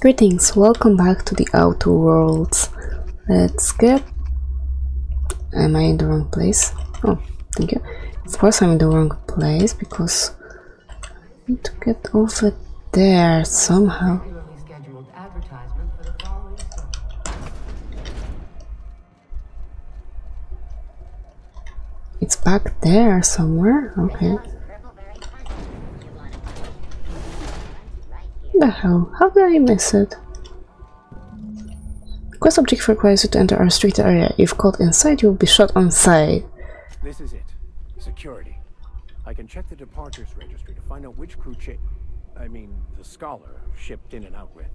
Greetings, welcome back to the Outer Worlds. Let's get... Am I in the wrong place? Oh, thank you. Of course I'm in the wrong place because I need to get over there somehow. It's back there somewhere? Okay. The hell? How did I miss it? Quest object requires you to enter a restricted area. If caught inside, you will be shot on sight. This is it. Security. I can check the departures registry to find out which crew cha- I mean, the scholar shipped in and out with.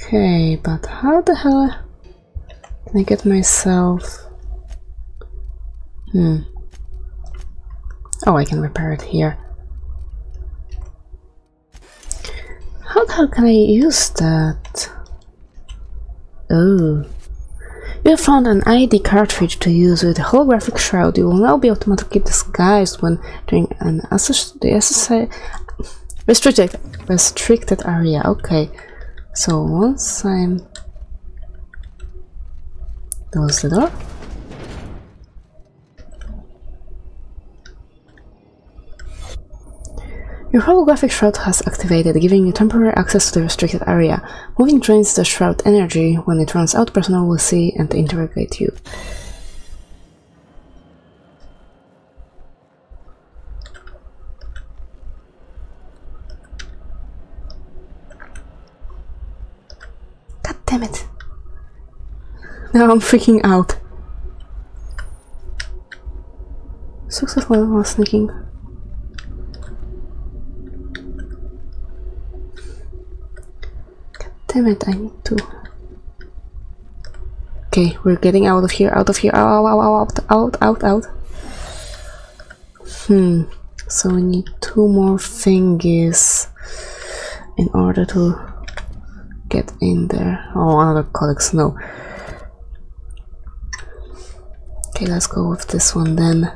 Okay, but how the hell can I get myself... Hmm. Oh, I can repair it here. How the hell can I use that? Oh. You have found an ID cartridge to use with a holographic shroud. You will now be automatically disguised when doing an the SSI restricted restricted area. Okay. So once I'm close the door. Your holographic shroud has activated, giving you temporary access to the restricted area. Moving drains the shroud energy. When it runs out, personnel will see and interrogate you. God damn it. Now I'm freaking out. Successful sneaking. Damn it, I need to. Okay, we're getting out of here, out of here, out, out, out, out, out. Hmm, so we need two more thingies in order to get in there. Oh, another codex, no. Okay, let's go with this one then.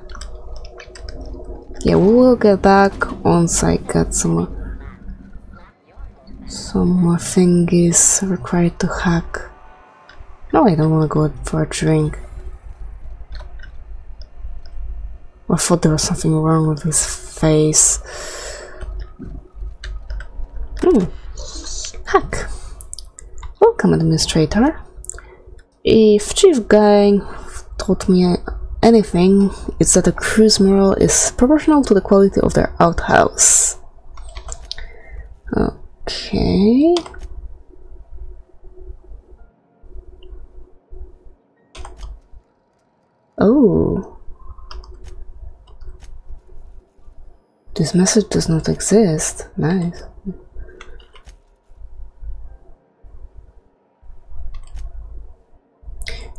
Yeah, we will get back once I get some some more thingies required to hack. No, I don't want to go for a drink. I thought there was something wrong with his face. Hmm. Hack. Welcome, Administrator. If Chief Guy taught me anything, it's that a crew's morale is proportional to the quality of their outhouse. Okay. Oh. This message does not exist. Nice.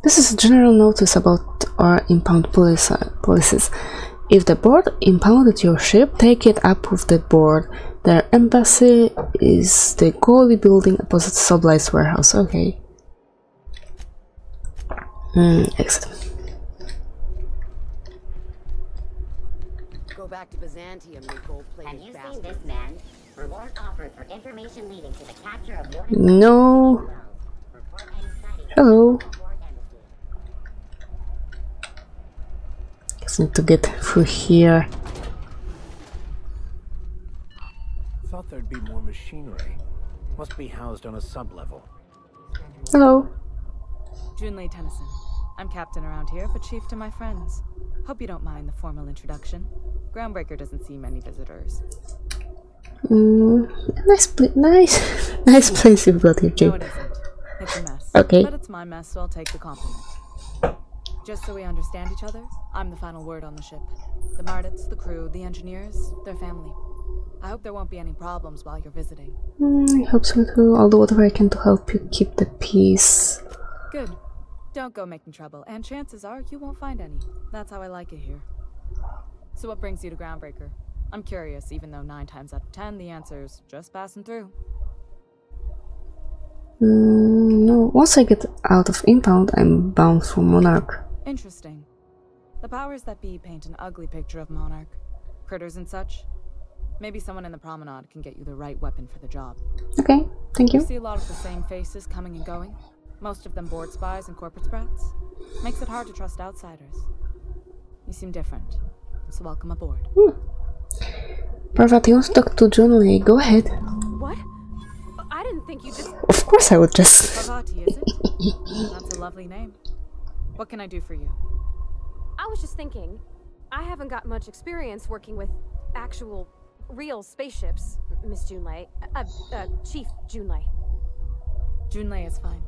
This is a general notice about our impound uh, policies. If the board impounded your ship, take it up with the board. Their embassy is the Goli building opposite Sublights warehouse. Okay. Mm, exit. Go back to Byzantium, you gold-plated Have you bastard. seen this man? Reward offered for information leading to the capture of your No. Report any sighting Hello. aboard embassy. Just need to get through here. Thought there'd be more machinery. Must be housed on a sub-level. Hello. Junlei Tennyson. I'm captain around here, but chief to my friends. Hope you don't mind the formal introduction. Groundbreaker doesn't see many visitors. Mm, nice, pla nice, nice place you've got here, No, Jake. it isn't. It's a mess. Okay. But it's my mess, so I'll take the compliment. Just so we understand each other, I'm the final word on the ship. The Mardets, the crew, the engineers, their family. I hope there won't be any problems while you're visiting. Mm, I hope so too. I'll do whatever I can to help you keep the peace. Good. Don't go making trouble, and chances are you won't find any. That's how I like it here. So what brings you to Groundbreaker? I'm curious, even though nine times out of ten the answer's just passing through. Mm, no, once I get out of impound, I'm bound for Monarch. Interesting. The powers that be paint an ugly picture of Monarch. Critters and such. Maybe someone in the promenade can get you the right weapon for the job. Okay, Thank You you. see a lot of the same faces coming and going, most of them board spies and corporate sprats. Makes it hard to trust outsiders. You seem different, so welcome aboard. Parvati wants to talk to Junlei. Go ahead. What? I didn't think you just. Of course I would just... Parvati, is it? That's a lovely name. What can I do for you? I was just thinking. I haven't got much experience working with actual, real spaceships, Miss Junlei. Uh, uh, Chief Junlei. Junlei is fine.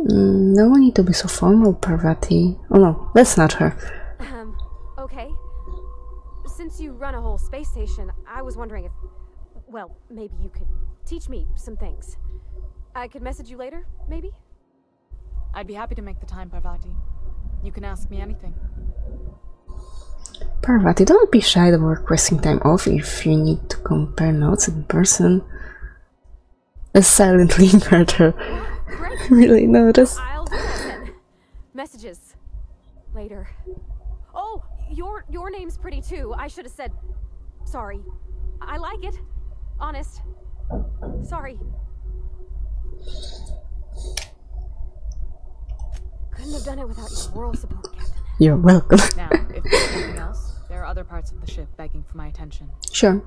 Mm, no one need to be so formal, Parvati. Oh no, that's not her. Um, okay. Since you run a whole space station, I was wondering if. Well, maybe you could teach me some things. I could message you later, maybe? I'd be happy to make the time, Parvati. You can ask me anything. Parvati, don't be shy about requesting time off if you need to compare notes in person. I silently ignored her. Really notice. I'll do. Messages. Later. Oh, your your name's pretty too. I should have said sorry. I like it. Honest. Sorry. Couldn't have done it without your moral support, Captain. You're welcome. Now, if there's nothing else, there are other parts of the ship begging for my attention. sure.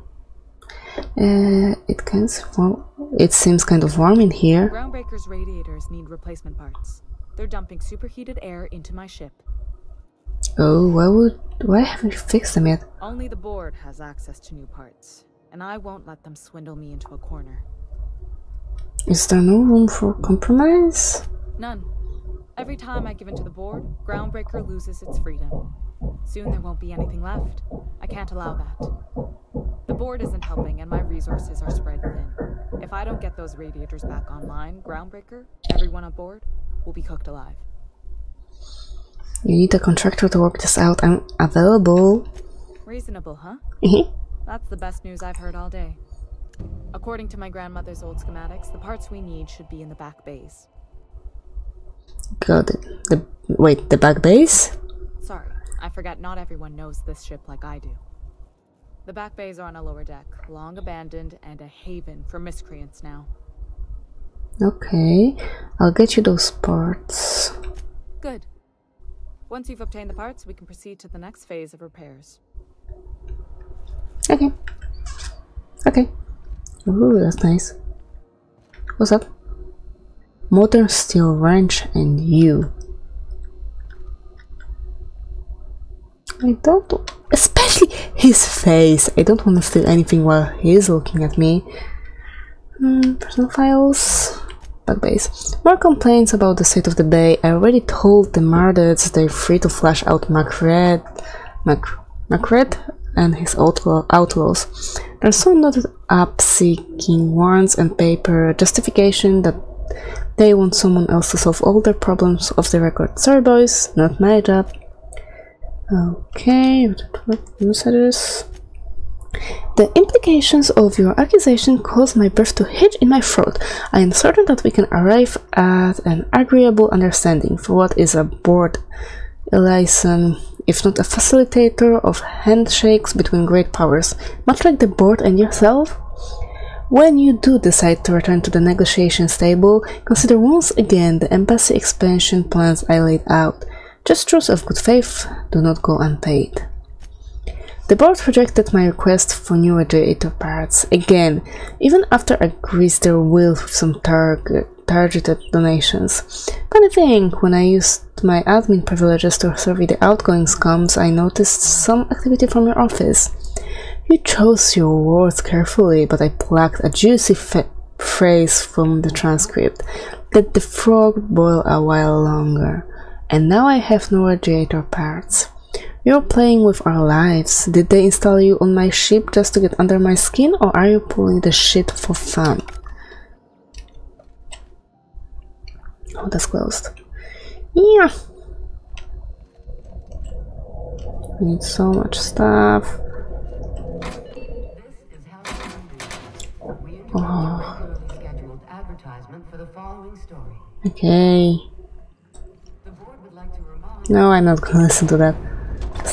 Uh, it kind of it seems kind of warm in here. Groundbreaker's radiators need replacement parts. They're dumping superheated air into my ship. Oh, why would why haven't you fixed them yet? Only the board has access to new parts, and I won't let them swindle me into a corner. Is there no room for compromise? None. Every time I give in to the board, Groundbreaker loses its freedom. Soon there won't be anything left. I can't allow that. The board isn't helping, and my resources are spread thin. If I don't get those radiators back online, Groundbreaker, everyone aboard, will be cooked alive. You need a contractor to work this out. I'm available. Reasonable, huh? Mhm. That's the best news I've heard all day. According to my grandmother's old schematics, the parts we need should be in the back bays. Got it. The wait, the back base? Sorry, I forgot not everyone knows this ship like I do. The back bays are on a lower deck, long abandoned and a haven for miscreants now. Okay, I'll get you those parts. Good. Once you've obtained the parts, we can proceed to the next phase of repairs. Okay. Okay. Ooh, that's nice. What's up? Modern steel wrench and you. I don't, especially his face. I don't want to feel anything while he's looking at me. Hmm, personal files. Back base. More complaints about the state of the bay. I already told the Mardets they're free to flash out Macred, Mac, Macred and his outlaw, outlaws. There are some noted up seeking warrants and paper justification that they want someone else to solve all their problems off the record. Sorry, boys, not my job. Okay, messages. The implications of your accusation cause my breath to hitch in my throat. I am certain that we can arrive at an agreeable understanding for what is a board a liaison, if not a facilitator of handshakes between great powers, much like the board and yourself. When you do decide to return to the negotiations table, consider once again the embassy expansion plans I laid out. Just Gestures of good faith do not go unpaid. The board rejected my request for new radiator parts again, even after I greased their wheels with some target, targeted donations. Funny thing, when I used my admin privileges to survey the outgoing scums, I noticed some activity from your office. You chose your words carefully, but I plucked a juicy phrase from the transcript. Let the frog boil a while longer. And now I have no radiator parts. You're playing with our lives. Did they install you on my ship just to get under my skin, or are you pulling the shit for fun? Oh, that's closed. Yeah. We need so much stuff. This is how we We interrupt Oh. a regularly scheduled advertisement for the following Okay. No, I'm not gonna listen to that.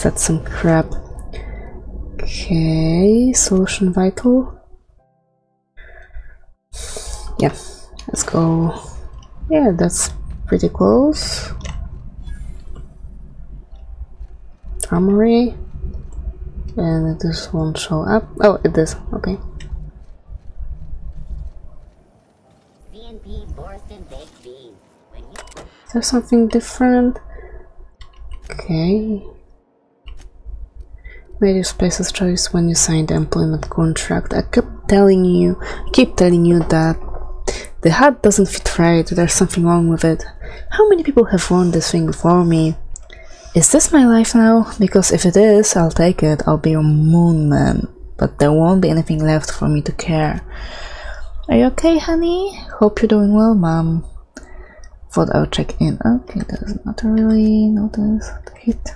That's some crap. Okay, solution vital. Yeah, let's go. Yeah, that's pretty close. Armory. And it this won't show up. Oh, it does. Okay. You Is there something different? Okay. Made your Spacer's Choice when you signed the employment contract. I kept telling you, I keep telling you that the hat doesn't fit right. There's something wrong with it. How many people have worn this thing before me? Is this my life now? Because if it is, I'll take it. I'll be your moon man. But there won't be anything left for me to care. Are you okay, honey? Hope you're doing well, mom. Thought I would check in. Okay, does not really notice the hit.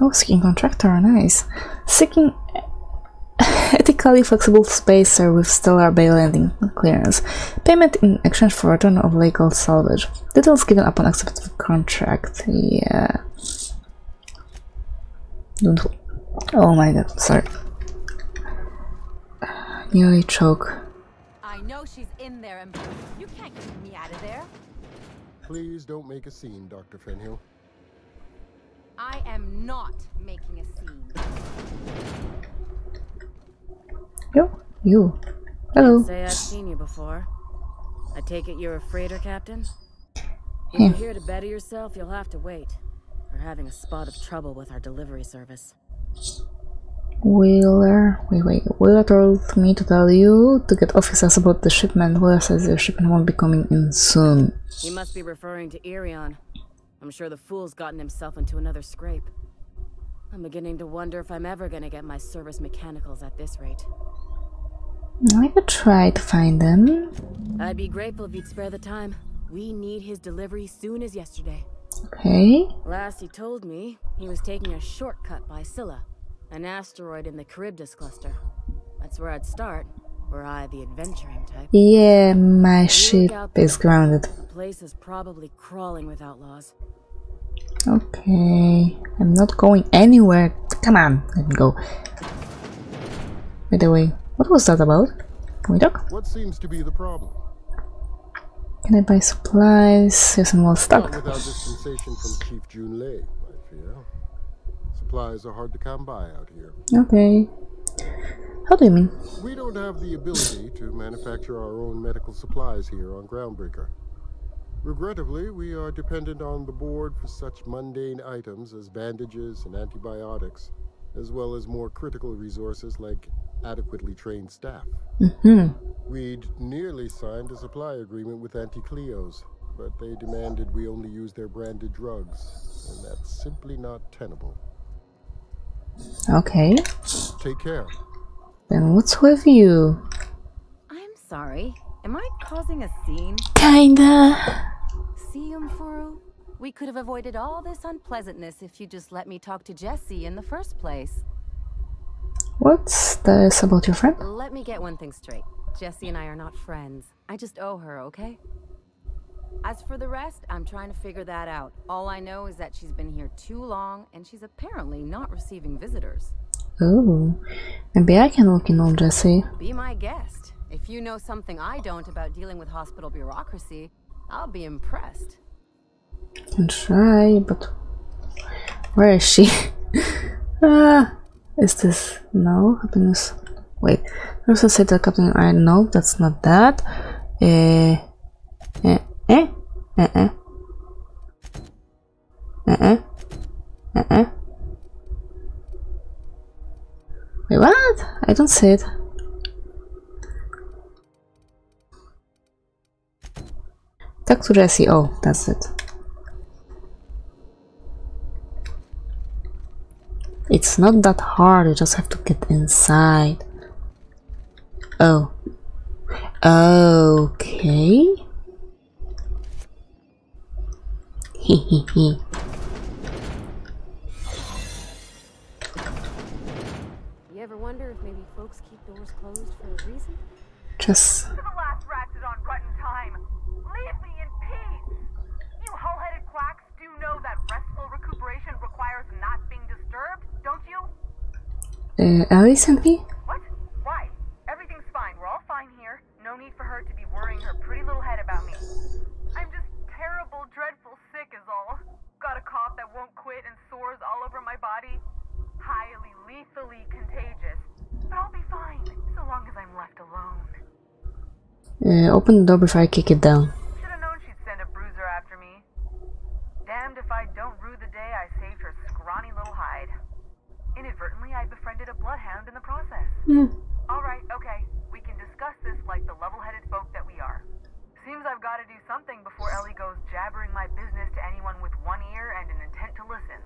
Oh, seeking contractor, nice. Seeking ethically flexible spacer with stellar bay landing clearance. Payment in exchange for return of legal salvage. Details given upon acceptance of contract. Yeah. Oh my god, sorry. Nearly choke. I know she's in there, and you can't get me out of there. Please don't make a scene, Dr. Fenhill. I am not making a scene. Yo, you. Hello. I Say I've seen you before. I take it you're a freighter captain? If Hmm. you're here to better yourself, you'll have to wait. We're having a spot of trouble with our delivery service. Wheeler, wait, wait. Wheeler told me to tell you to get officers about the shipment. Wheeler says the shipment won't be coming in soon. He must be referring to Irion. I'm sure the fool's gotten himself into another scrape. I'm beginning to wonder if I'm ever gonna get my service mechanicals at this rate. I could try to find them. I'd be grateful if you'd spare the time. We need his delivery soon as yesterday. Okay. Last he told me, he was taking a shortcut by Scylla, an asteroid in the Charybdis cluster. That's where I'd start, were I the adventuring type. Yeah, my ship is grounded. The place is probably crawling with outlaws. Okay. I'm not going anywhere. Come on, let me go. By the way, what was that about? Can we talk? What seems to be the problem? Can I buy supplies? Yes, I'm well Not stocked. without dispensation from Chief Junlei, I fear. Supplies are hard to come by out here. Okay. How do you mean? We don't have the ability to manufacture our own medical supplies here on Groundbreaker. Regrettably, we are dependent on the board for such mundane items as bandages and antibiotics, as well as more critical resources like adequately trained staff. Mm-hmm. We'd nearly signed a supply agreement with Auntie Cleo's, but they demanded we only use their branded drugs, and that's simply not tenable. Okay. Take care. Then what's with you? I'm sorry. Am I causing a scene? Kinda. See, Umfuru? We could have avoided all this unpleasantness if you just let me talk to Jesse in the first place. What's this about your friend? Let me get one thing straight. Jesse and I are not friends. I just owe her, okay? As for the rest, I'm trying to figure that out. All I know is that she's been here too long, and she's apparently not receiving visitors. Oh, maybe I can look in on Jesse. Be my guest. If you know something I don't about dealing with hospital bureaucracy, I'll be impressed. Can try, but where is she? Ah, is this no happiness? Wait, there's a set that Captain Iron. No, that's not that. Eh, eh, eh, eh, eh. Wait, what? I don't see it. Talk to Jesse. Oh, that's it. It's not that hard, you just have to get inside. Oh. Okay. You ever wonder if maybe folks keep doors closed for a reason? Just To the last rats on rotten time. Leave me in peace. You hull-headed quacks do know that restful recuperation requires not being disturbed, don't you? uh, Ellie sent me? What? Why? Everything's fine. We're all fine here. Uh, open the door before I kick it down. Should have known she'd send a bruiser after me. Damned if I don't rue the day I saved her scrawny little hide. Inadvertently, I befriended a bloodhound in the process. Hmm. Alright, okay. We can discuss this like the level-headed folk that we are. Seems I've got to do something before Ellie goes jabbering my business to anyone with one ear and an intent to listen.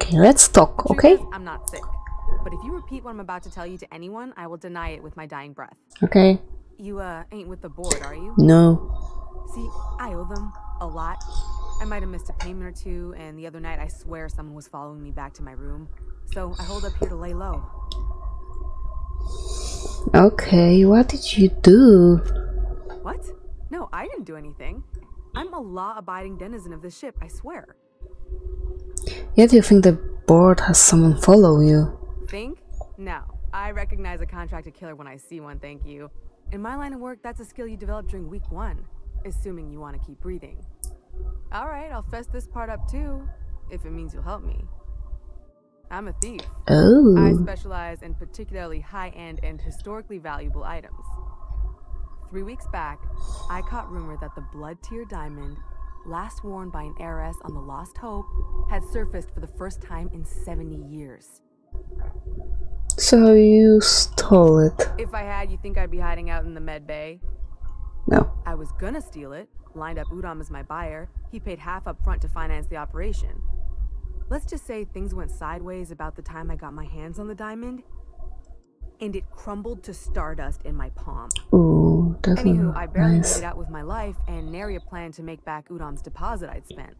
Okay, let's talk, okay? I'm not sick. If you repeat what I'm about to tell you to anyone, I will deny it with my dying breath. Okay. You, uh, ain't with the board, are you? No. See, I owe them a lot. I might have missed a payment or two, and the other night I swear someone was following me back to my room. So I hold up here to lay low. Okay, what did you do? What? No, I didn't do anything. I'm a law abiding denizen of this ship, I swear. Yet you think the board has someone follow you. Think? No. I recognize a contracted killer when I see one, thank you. In my line of work, that's a skill you develop during week one, assuming you want to keep breathing. Alright, I'll fess this part up too, if it means you'll help me. I'm a thief. Oh. I specialize in particularly high end and historically valuable items. Three weeks back, I caught rumor that the Blood Tier Diamond, last worn by an heiress on the Lost Hope, had surfaced for the first time in 70 years. So you stole it. If I had, you think I'd be hiding out in the Med Bay? No. I was gonna steal it, lined up Udom as my buyer. He paid half up front to finance the operation. Let's just say things went sideways about the time I got my hands on the diamond, and it crumbled to stardust in my palm. Ooh, that's Anywho, I barely nice. made it out with my life, and nary a plan to make back Udom's deposit I'd spent.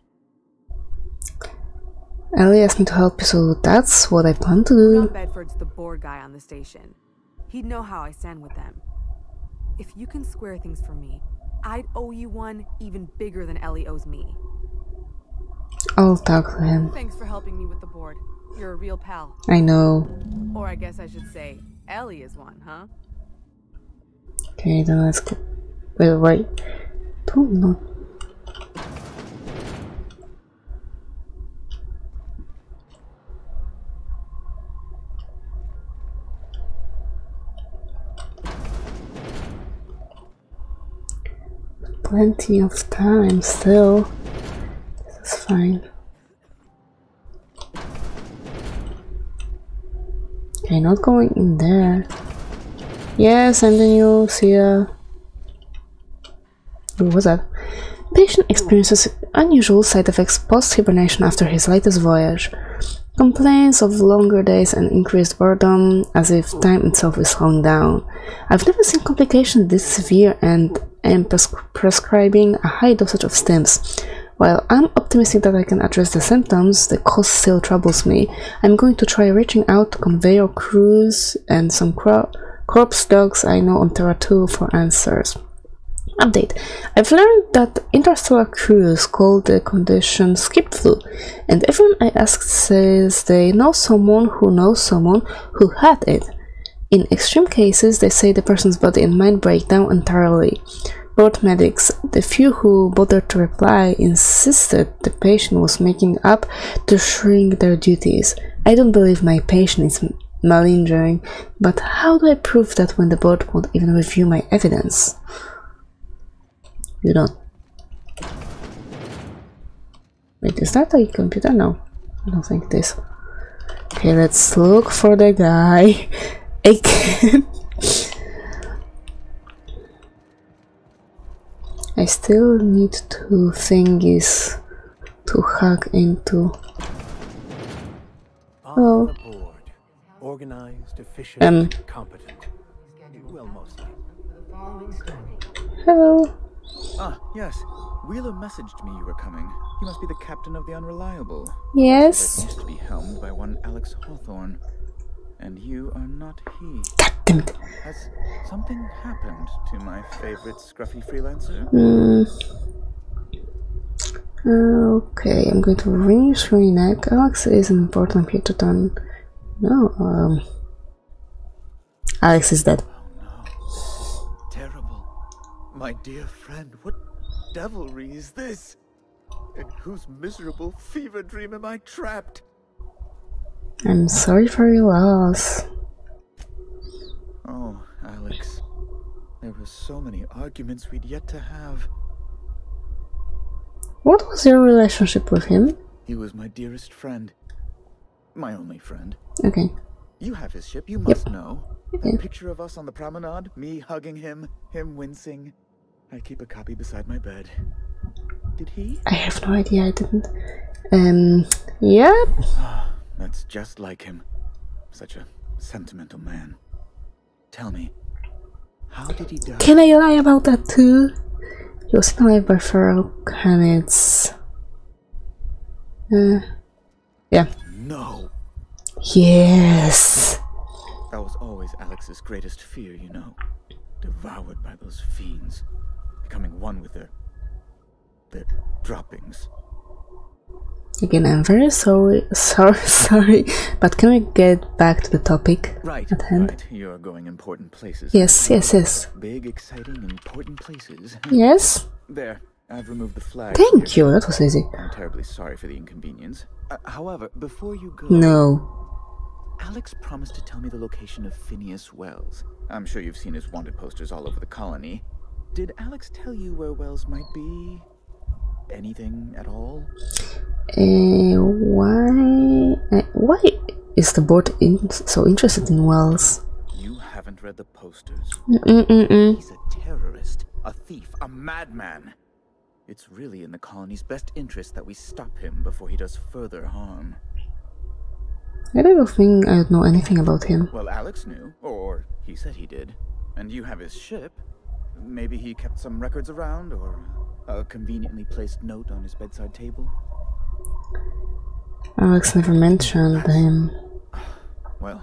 Ellie asked me to help you, so that's what I plan to do. Bedford's the board guy on the station. He'd know how I stand with them. If you can square things for me, I'd owe you one even bigger than Ellie owes me. I'll talk to him. Thanks for helping me with the board. You're a real pal. I know. Or I guess I should say, Ellie is one, huh? Okay, then let's go. Wait, wait. Do not. Plenty of time still. This is fine. Okay, not going in there. Yes, and then you'll see a. What was that? Patient experiences unusual side effects post hibernation after his latest voyage. Complaints of longer days and increased boredom, as if time itself is slowing down. I've never seen complications this severe and am pres- prescribing a high dosage of stims. While I'm optimistic that I can address the symptoms, the cause still troubles me. I'm going to try reaching out to conveyor crews and some cro- corpse dogs I know on Terra 2 for answers. Update. I've learned that interstellar crews call the condition skip flu, and everyone I asked says they know someone who knows someone who had it. In extreme cases, they say the person's body and mind break down entirely. Both medics, the few who bothered to reply, insisted the patient was making up to shrink their duties. I don't believe my patient is malingering, but how do I prove that when the board won't even review my evidence? You don't. Wait, is that a computer? No, I don't think this. Okay, let's look for the guy again. I still need two thingies to hack into. Oh. Hello. board. Organized, efficient, Um. competent. Well, mostly. The following story. Hello. Ah, yes. Wheeler messaged me you were coming. You must be the captain of the Unreliable. That Yes. used to be helmed by one Alex Hawthorne. And you are not he. God damn it. Has something happened to my favorite scruffy freelancer? Hmm. Okay, I'm going to rinse your neck. Alex is an important here to turn. No, um. Alex is dead. Terrible. My dear friend, what devilry is this? In whose miserable fever dream am I trapped? I'm sorry for your loss. Oh, Alex. There were so many arguments we'd yet to have. What was your relationship with him? He was my dearest friend. My only friend. Okay. You have his ship, you must know. Okay. That picture of us on the promenade, me hugging him, him wincing. I keep a copy beside my bed. Did he? I have no idea, I didn't. Um, yeah, That's just like him. Such a sentimental man. Tell me, how did he die? can I lie about that too? He was alive by feral canids. Uh, yeah. No! Yes! That was always Alex's greatest fear, you know. Devoured by those fiends. Becoming one with their... their droppings. Again, I'm very sorry, sorry, sorry, but can we get back to the topic Right, at hand? right. You're going important places. Yes, yes, yes. Big, exciting, important places. Yes? There, I've removed the flag. Thank you, that was easy. I'm terribly sorry for the inconvenience. Uh, however, before you go... No. Alex promised to tell me the location of Phineas Wells. I'm sure you've seen his wanted posters all over the colony. Did Alex tell you where Wells might be? Anything at all? Uh, why, uh, why is the board in, so interested in Wells? You haven't read the posters. Mm-mm-mm. He's a terrorist, a thief, a madman. It's really in the colony's best interest that we stop him before he does further harm. I don't think I know anything about him. Well, Alex knew, or he said he did. And you have his ship. Maybe he kept some records around, or a conveniently placed note on his bedside table. Alex never mentioned him. Well,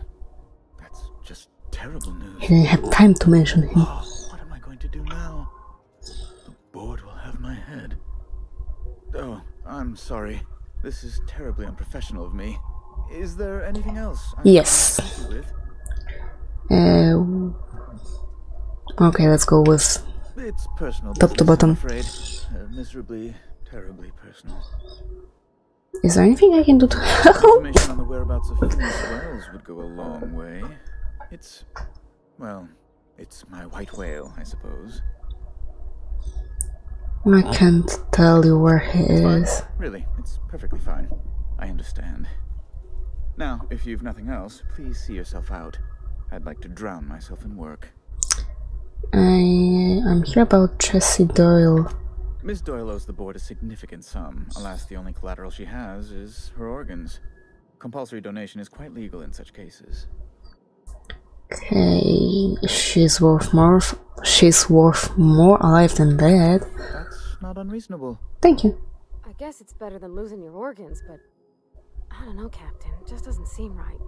that's just terrible news. He didn't have time to mention him. Oh, what am I going to do now? The board will have my head. Oh, I'm sorry. This is terribly unprofessional of me. Is there anything else? I can Yes. help you with? Uh, okay, let's go with It's personal. Top to bottom. Afraid. Uh, miserably, terribly personal. Is there anything I can do to help? Information on the whereabouts of Wells would go a long way. It's, well, it's my white whale, I suppose. I can't tell you where he is. Really, it's perfectly fine. I understand. Now, if you've nothing else, please see yourself out. I'd like to drown myself in work. I I'm here about Jessie Doyle. Miss Doyle owes the board a significant sum. Alas, the only collateral she has is her organs. Compulsory donation is quite legal in such cases. Okay, she's worth more. She's worth more alive than dead. That's not unreasonable. Thank you. I guess it's better than losing your organs, but I don't know, Captain. It just doesn't seem right.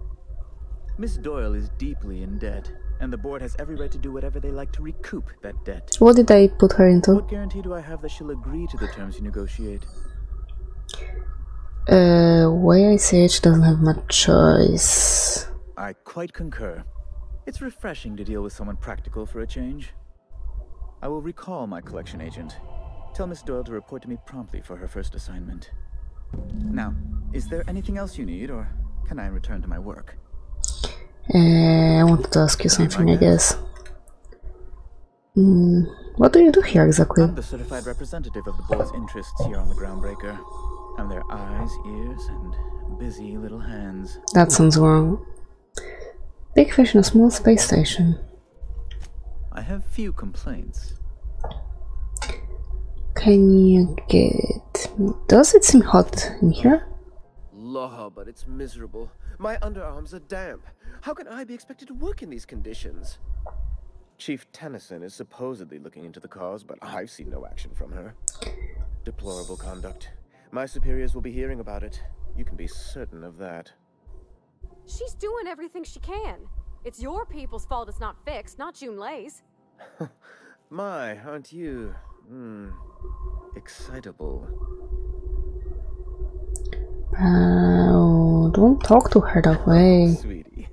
Miss Doyle is deeply in debt, and the board has every right to do whatever they like to recoup that debt. What did I put her into? What guarantee do I have that she'll agree to the terms you negotiate? Uh, YICH doesn't have much choice. I quite concur. It's refreshing to deal with someone practical for a change. I will recall my collection agent. Tell Miss Doyle to report to me promptly for her first assignment. Now, is there anything else you need, or can I return to my work? Uh, I wanted to ask you something, I guess. Hmm, what do you do here exactly? I'm the certified representative of the board's interests here on the Groundbreaker. I'm their eyes, ears, and busy little hands. That sounds wrong. Big fish in a small space station. I have few complaints. Can you get. Does it seem hot in here? Law, but it's miserable. My underarms are damp. How can I be expected to work in these conditions? Chief Tennyson is supposedly looking into the cause, but I've seen no action from her. Deplorable conduct. My superiors will be hearing about it. You can be certain of that. She's doing everything she can. It's your people's fault it's not fixed, not Junlei's. My, aren't you? Hmm. Excitable. Oh, don't talk to her that way. Sweetie,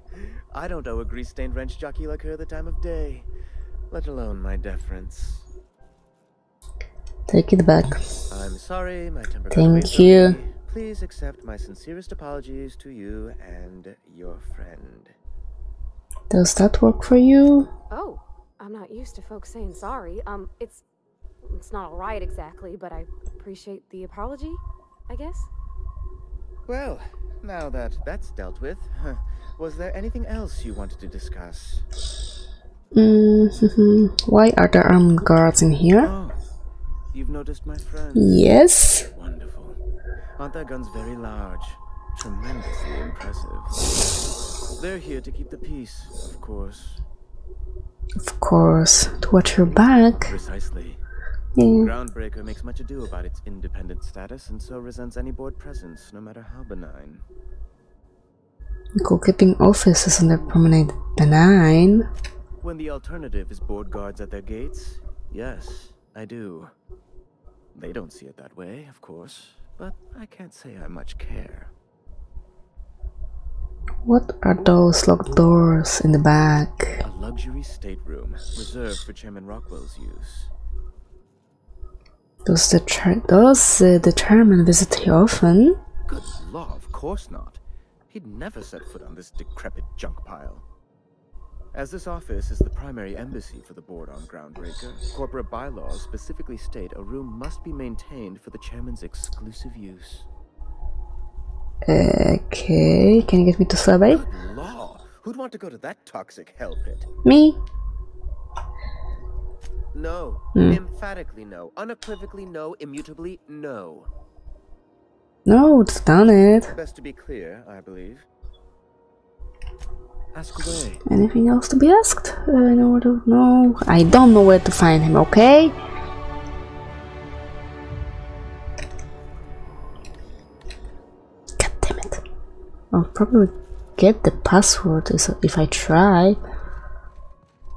I don't owe a grease-stained wrench jockey like her the time of day, let alone my deference. Take it back. I'm sorry, my temper got Thank away from you. me. Please accept my sincerest apologies to you and your friend. Does that work for you? Oh, I'm not used to folks saying sorry. Um, it's it's not all right exactly, but I appreciate the apology, I guess. Well, now that that's dealt with, was there anything else you wanted to discuss? Mm-hmm. Why are there armed guards in here? Oh, you've noticed my friends? Yes. Wonderful. Aren't their guns very large? Tremendously impressive. They're here to keep the peace, of course. Of course, to watch your back. Precisely. Yeah. Groundbreaker makes much ado about its independent status and so resents any board presence, no matter how benign. Goalkeeping officers on the promenade benign. When the alternative is board guards at their gates, yes, I do. They don't see it that way, of course, but I can't say I much care. What are those locked doors in the back? A luxury stateroom reserved for Chairman Rockwell's use. Does the chair does uh, the chairman visit here often? Good law, of course not. He'd never set foot on this decrepit junk pile. As this office is the primary embassy for the board on Groundbreaker, corporate bylaws specifically state a room must be maintained for the chairman's exclusive use. Okay, can you get me to survey? Good law! Who'd want to go to that toxic hell pit? Me? No. Hmm. Emphatically no. Unequivocally no. Immutably no. No, it's done it. Best to be clear, I believe. Ask away. Anything else to be asked? Uh, I know where to. No, I don't know where to find him. Okay. God damn it! I'll probably get the password if I try.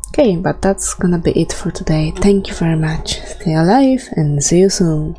Okay, but that's gonna be it for today. Thank you very much. Stay alive and see you soon.